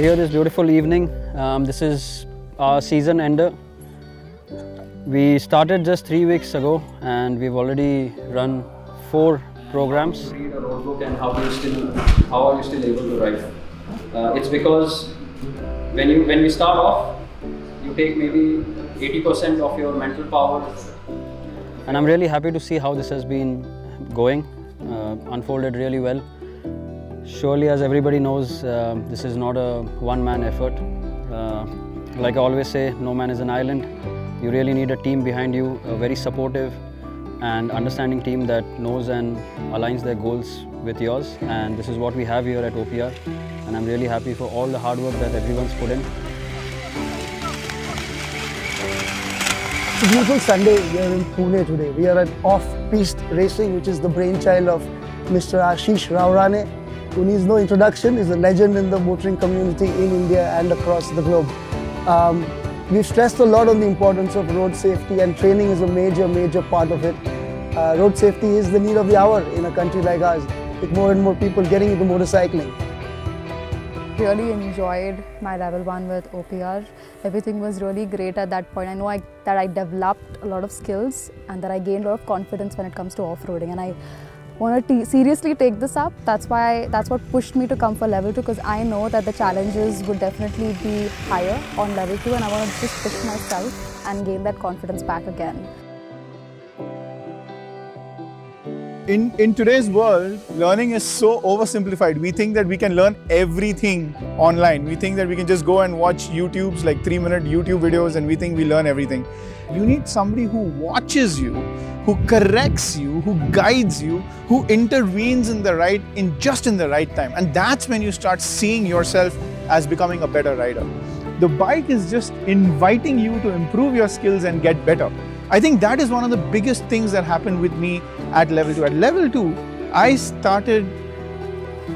here this beautiful evening. Um, this is our season ender. We started just three weeks ago and we've already run four programs. Read a road book and how do you still how are you still able to write? Uh, it's because when you when we start off, you take maybe 80% of your mental power. And I'm really happy to see how this has been going, uh, unfolded really well. Surely, as everybody knows, uh, this is not a one-man effort. Uh, like I always say, no man is an island. You really need a team behind you, a very supportive and understanding team that knows and aligns their goals with yours. And this is what we have here at OPR. And I'm really happy for all the hard work that everyone's put in. It's a beautiful Sunday here in Pune today. We are at Off-Piste Racing, which is the brainchild of Mr. Ashish Raorane, who needs no introduction, is a legend in the motoring community in India and across the globe. Um, we've stressed a lot on the importance of road safety and training is a major, major part of it. Uh, road safety is the need of the hour in a country like ours, with more and more people getting into motorcycling. Really enjoyed my level 1 with OPR. Everything was really great at that point. I know I, that I developed a lot of skills and that I gained a lot of confidence when it comes to off-roading and I want to seriously take this up. That's why that's what pushed me to come for level 2 because I know that the challenges would definitely be higher on level 2 and I want to just push myself and gain that confidence back again. In, in today's world, learning is so oversimplified. We think that we can learn everything online. We think that we can just go and watch YouTube's like three minute YouTube videos and we think we learn everything. You need somebody who watches you, who corrects you, who guides you, who intervenes in the right, in just in the right time. And that's when you start seeing yourself as becoming a better rider. The bike is just inviting you to improve your skills and get better. I think that is one of the biggest things that happened with me at level 2. At level 2, I started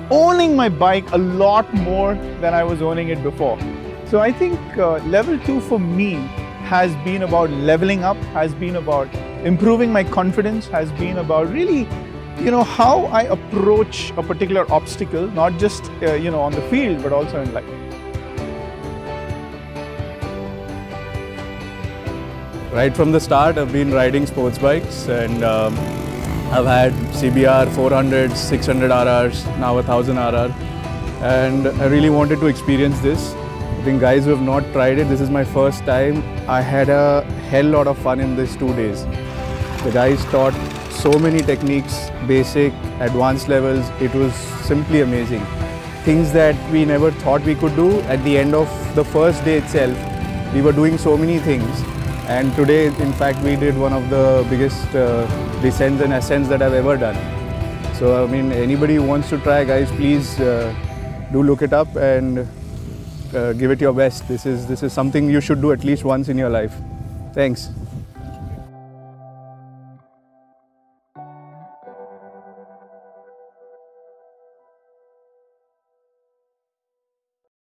owning my bike a lot more than I was owning it before. So I think uh, level 2 for me has been about leveling up, has been about improving my confidence, has been about really, you know, how I approach a particular obstacle, not just, uh, you know, on the field, but also in life. Right from the start, I've been riding sports bikes and um, I've had CBR 400, 600 RRs, now 1000 RR. And I really wanted to experience this. I think guys who have not tried it, this is my first time. I had a hell lot of fun in these two days. The guys taught so many techniques, basic, advanced levels. It was simply amazing. Things that we never thought we could do. At the end of the first day itself, we were doing so many things. And today, in fact, we did one of the biggest uh, descents and ascents that I've ever done. So, I mean, anybody who wants to try, guys, please uh, do look it up and uh, give it your best. This is, this is something you should do at least once in your life. Thanks.